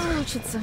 Получится.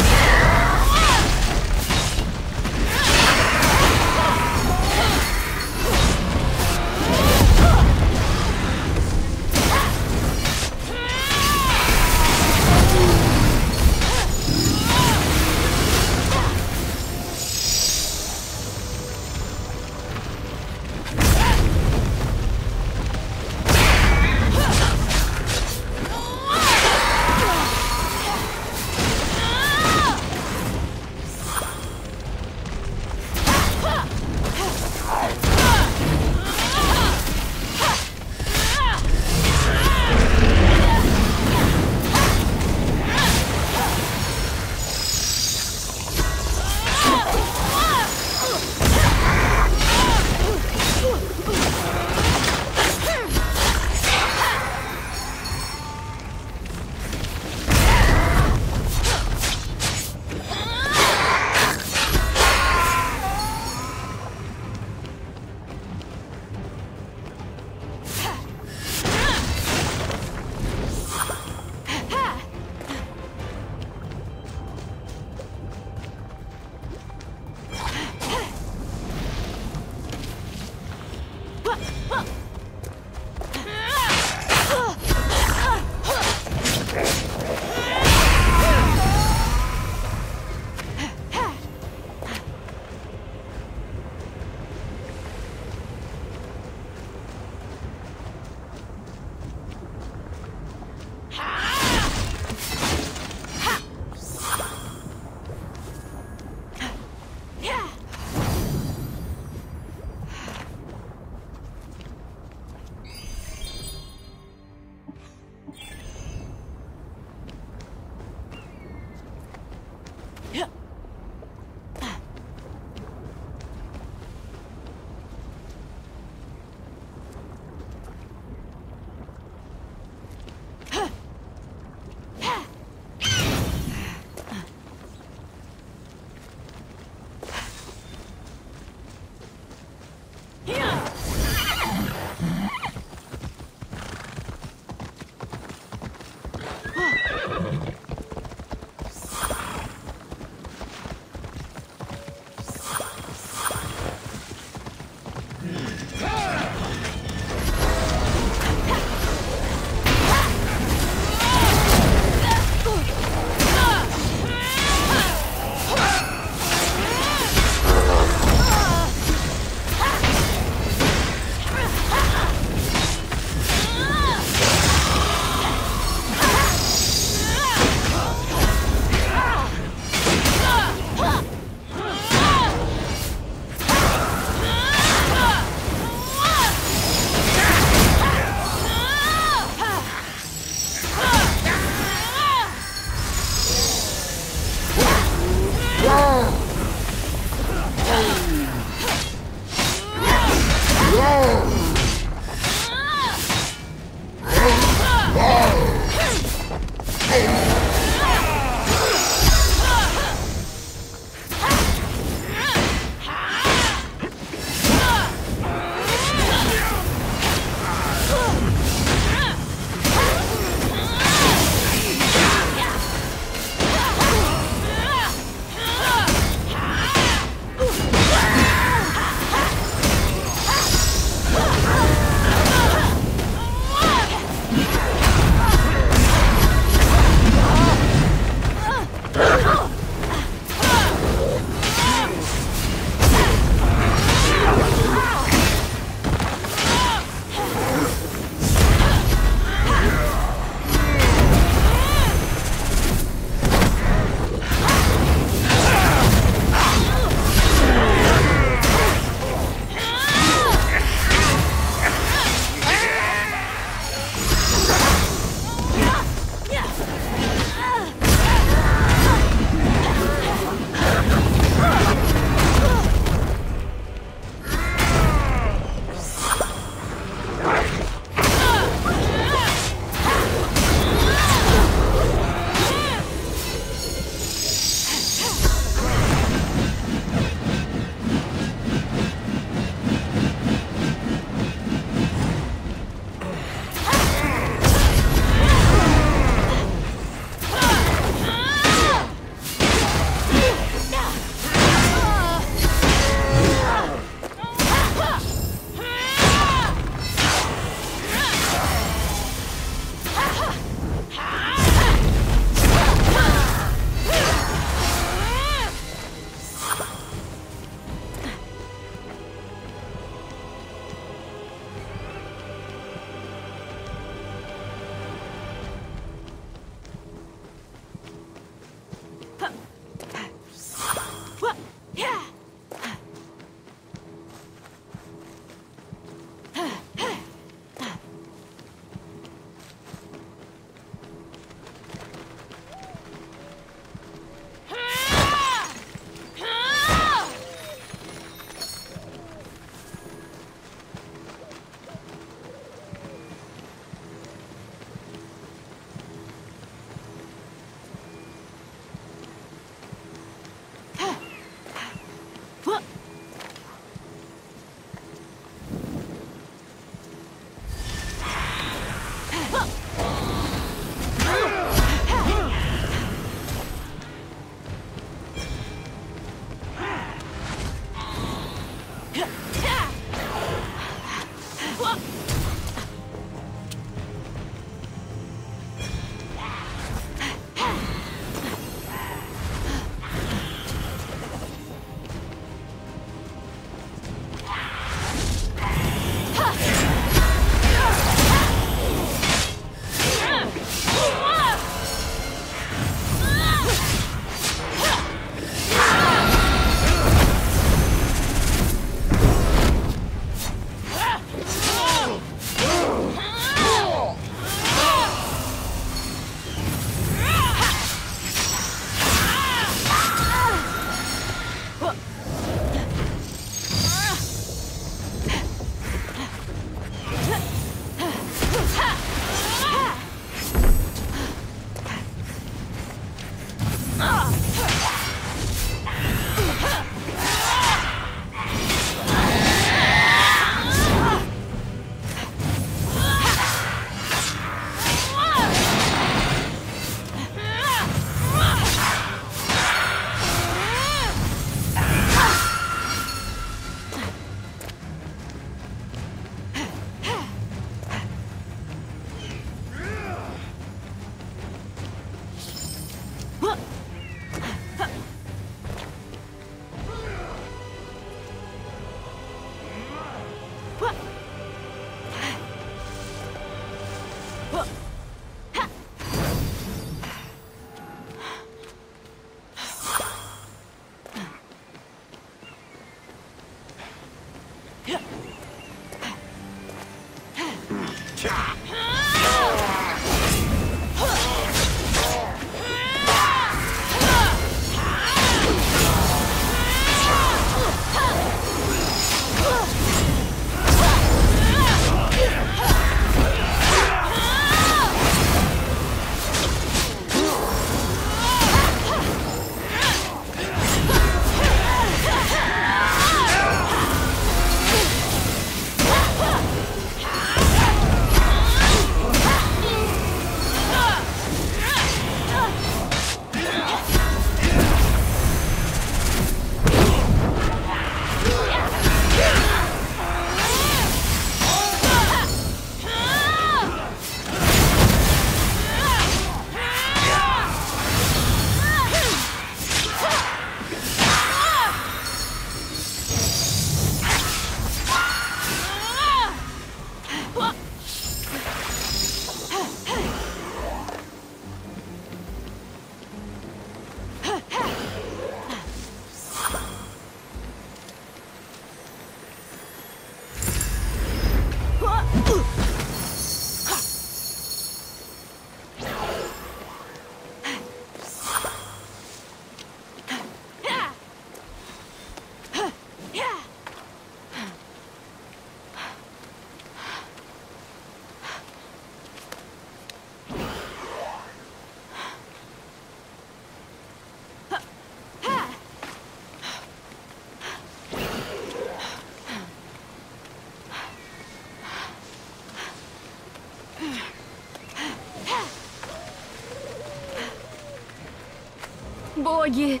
Боги,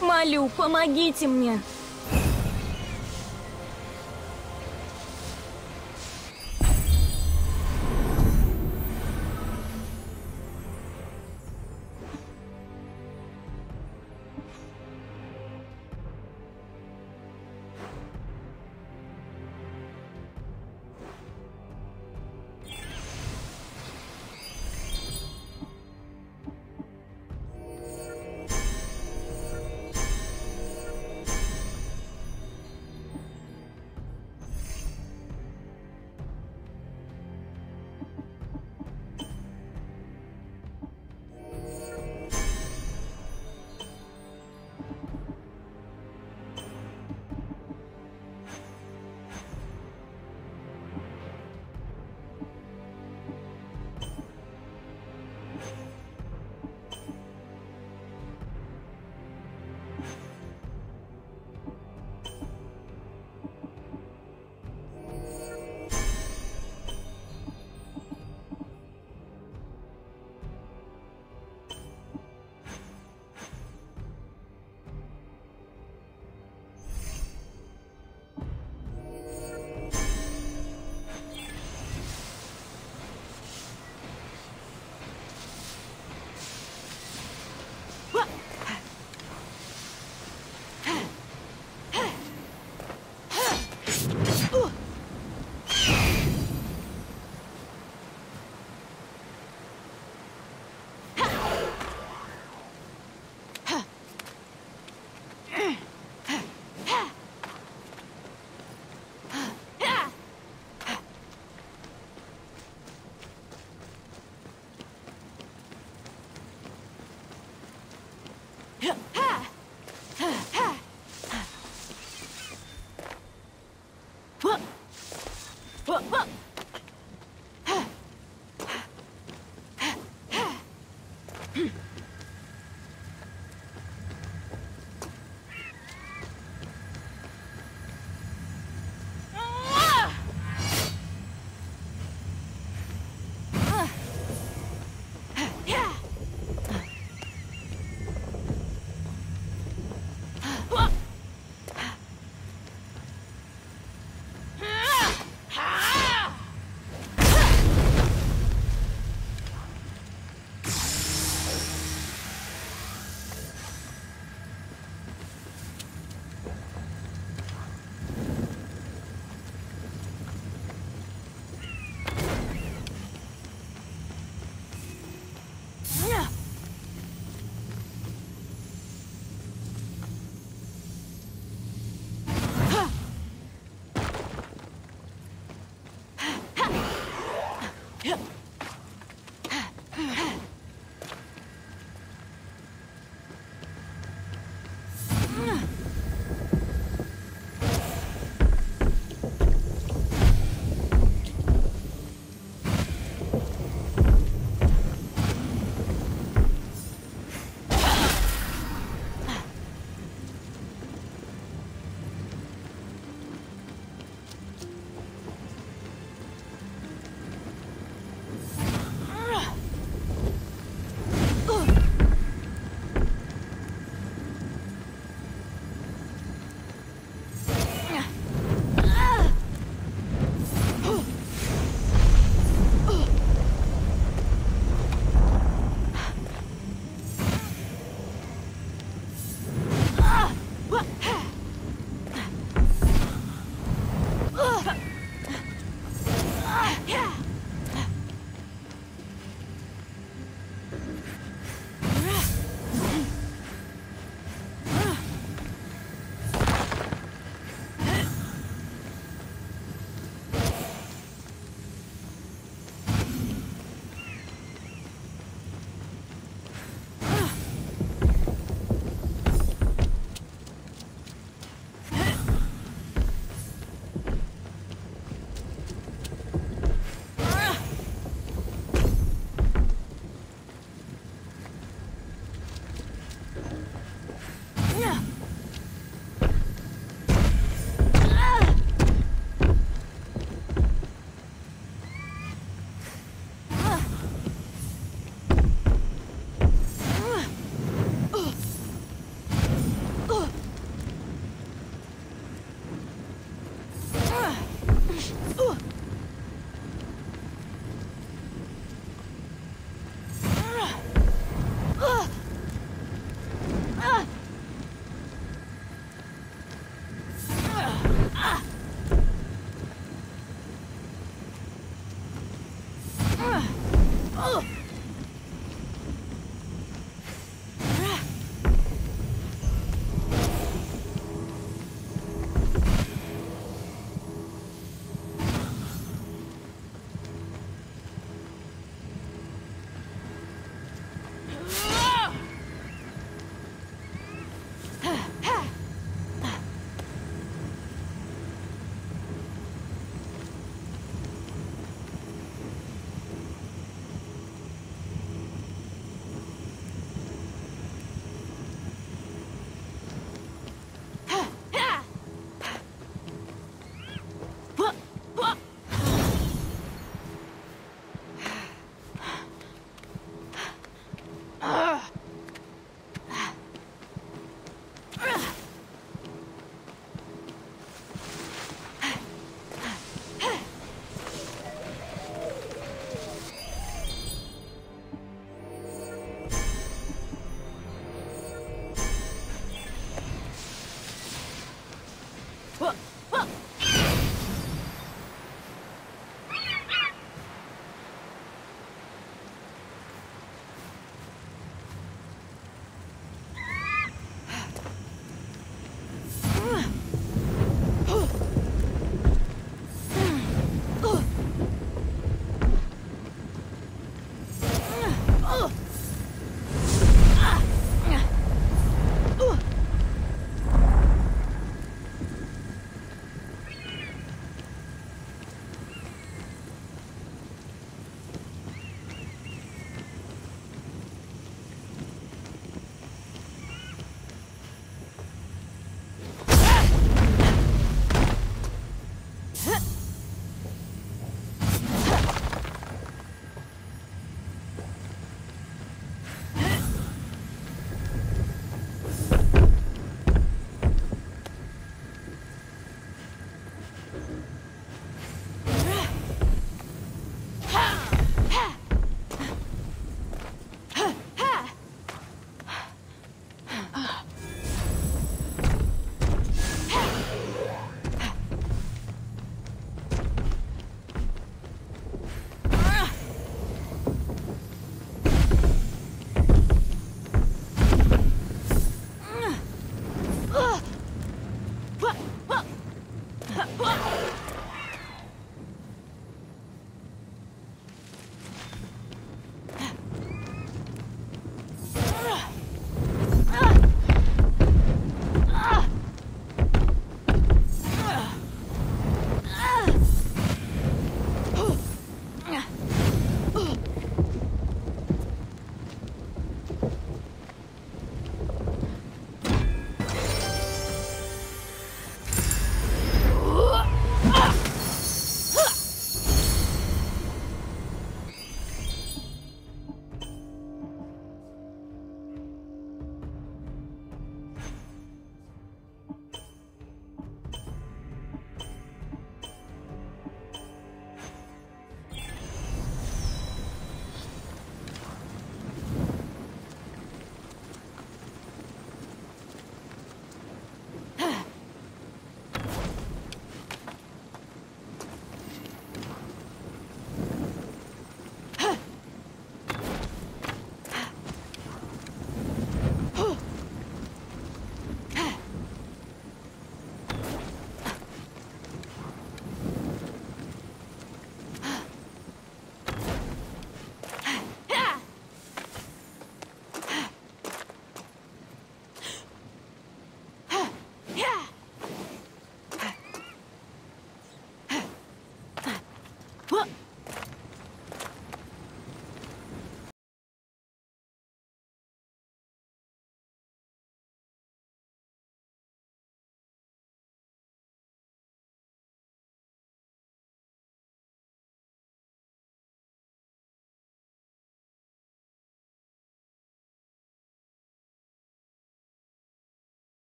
молю, помогите мне. Ha!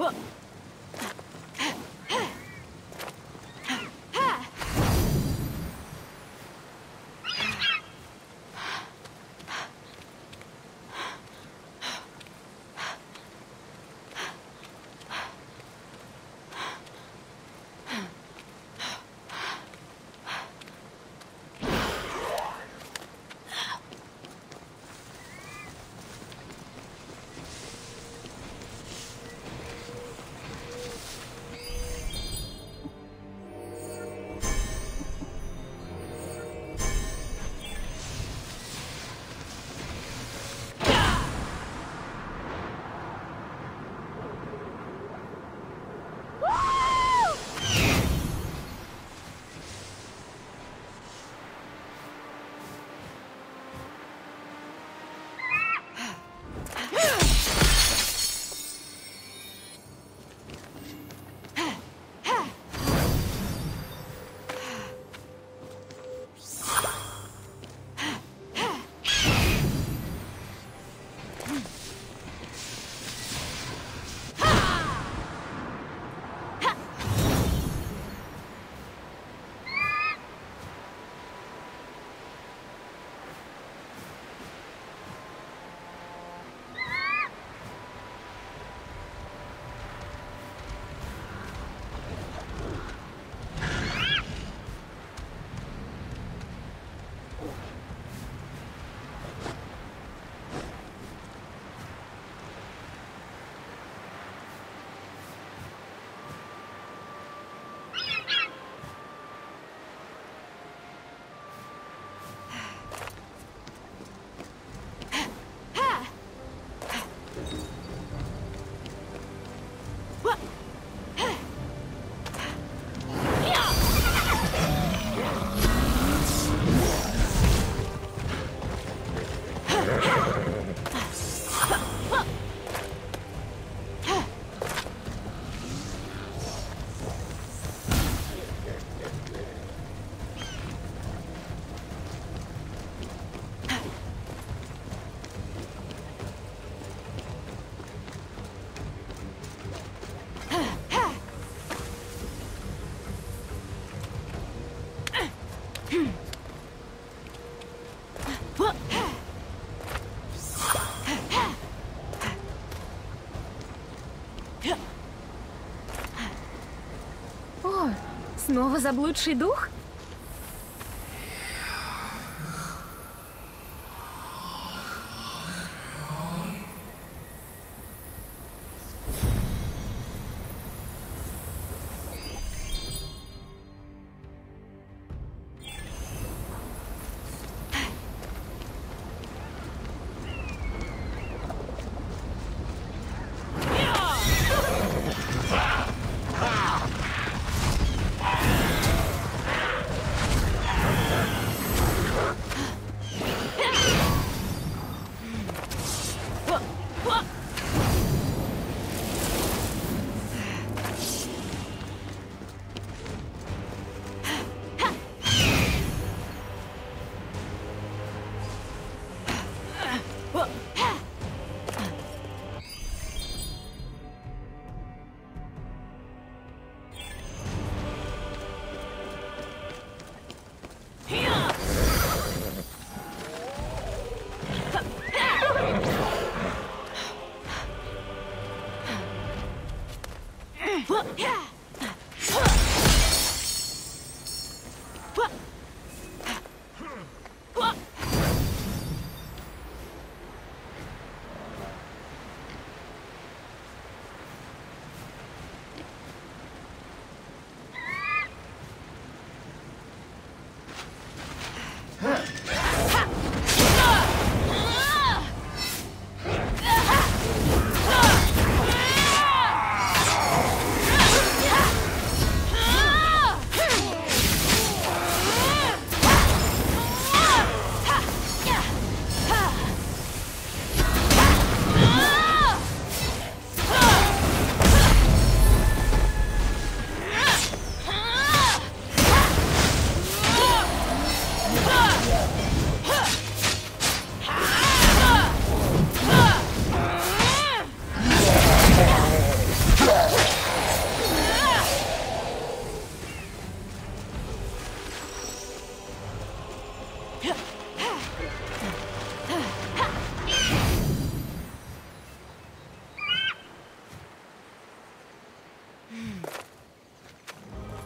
不 Снова заблудший дух?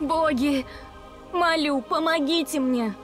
Боги, молю, помогите мне.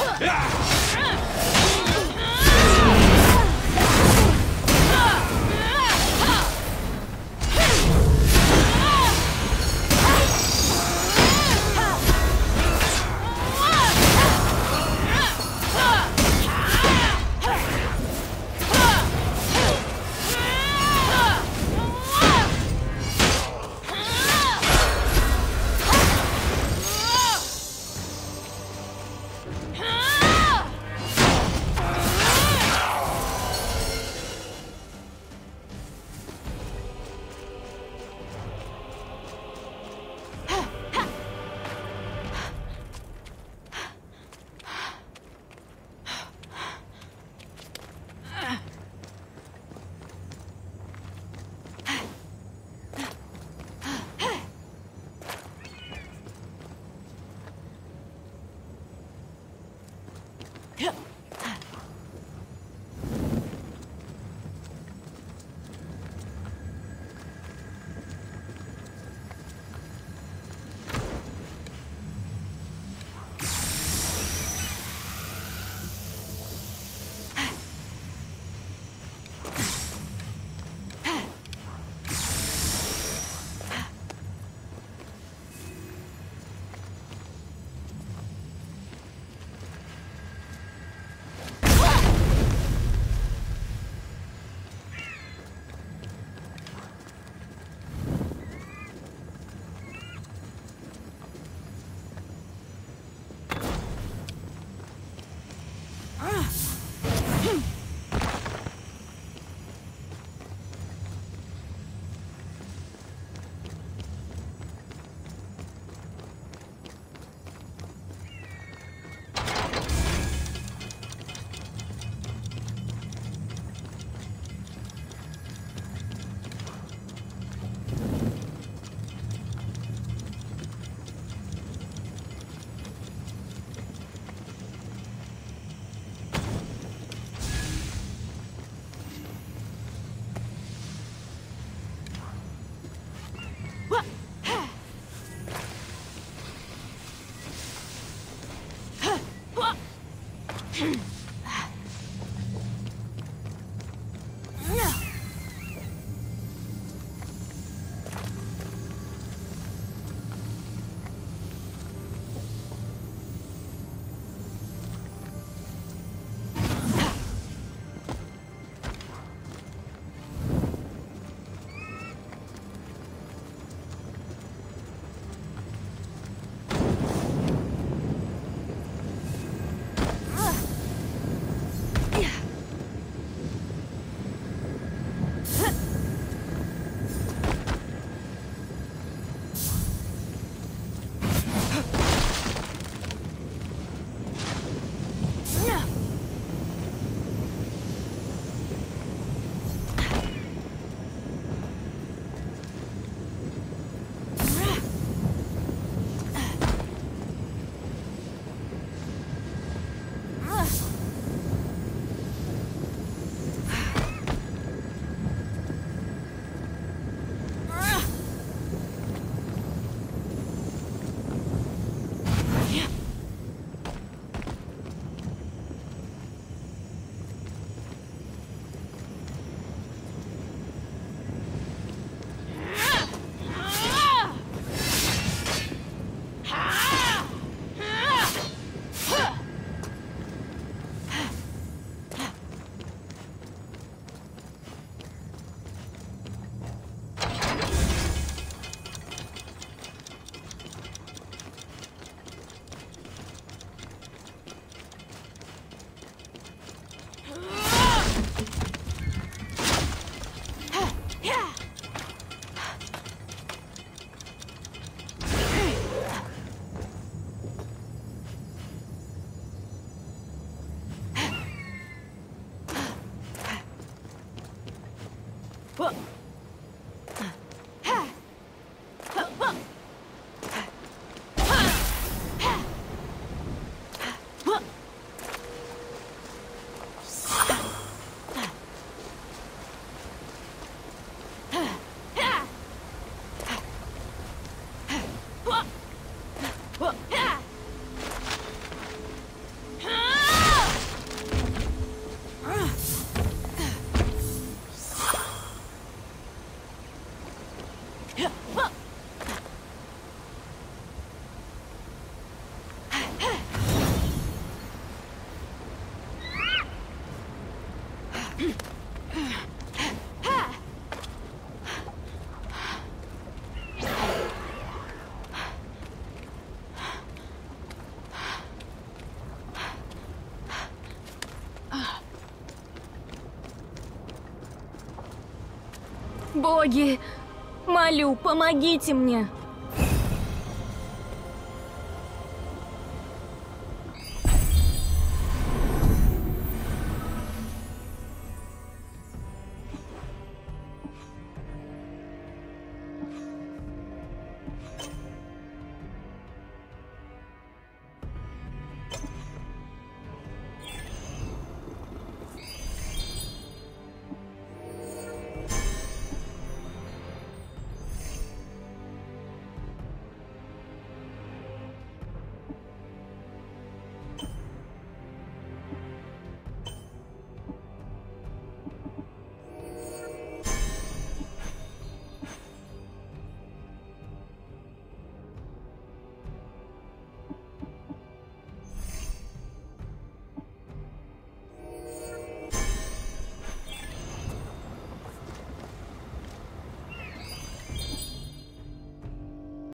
Yeah! Боги, молю, помогите мне.